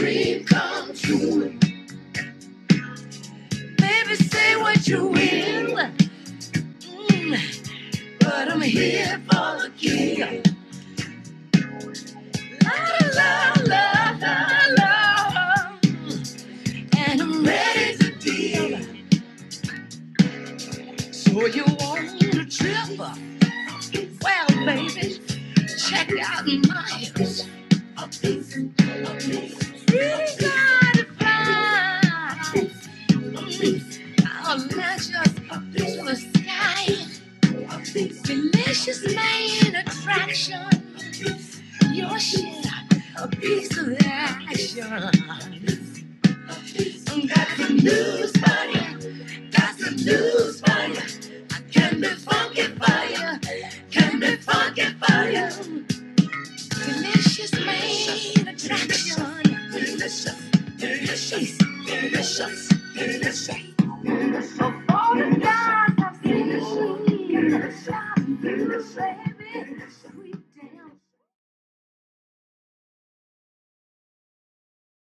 dream come true. Baby, say what you will. Mm, but I'm here for the kill. So you want to trip? Well, baby, check out my hips. Fly. Mm, I'll us up to the sky. Delicious main attraction. Your share, a piece of action. Delicious.